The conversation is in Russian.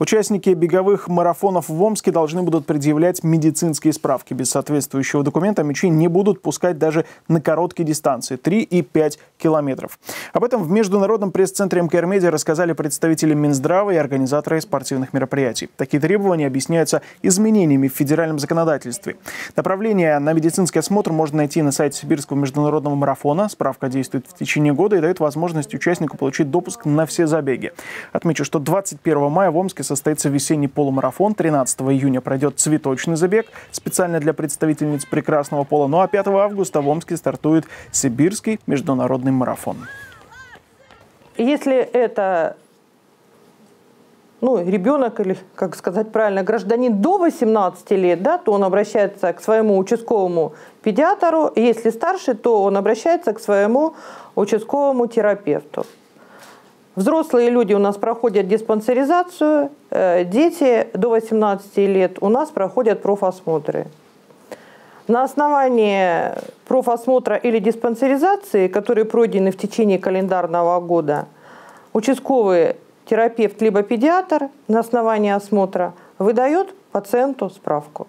Участники беговых марафонов в Омске должны будут предъявлять медицинские справки. Без соответствующего документа мячи не будут пускать даже на короткие дистанции – 3 и 5 километров. Об этом в Международном пресс-центре МКР Медиа рассказали представители Минздрава и организаторы спортивных мероприятий. Такие требования объясняются изменениями в федеральном законодательстве. Направление на медицинский осмотр можно найти на сайте Сибирского международного марафона. Справка действует в течение года и дает возможность участнику получить допуск на все забеги. Отмечу, что 21 мая в Омске состоится весенний полумарафон. 13 июня пройдет цветочный забег специально для представительниц прекрасного пола. Ну а 5 августа в Омске стартует Сибирский международный марафон. Если это ну, ребенок или, как сказать правильно, гражданин до 18 лет, да, то он обращается к своему участковому педиатру. Если старше, то он обращается к своему участковому терапевту. Взрослые люди у нас проходят диспансеризацию, э, дети до 18 лет у нас проходят профосмотры. На основании профосмотра или диспансеризации, которые пройдены в течение календарного года, участковый терапевт либо педиатр на основании осмотра выдает пациенту справку.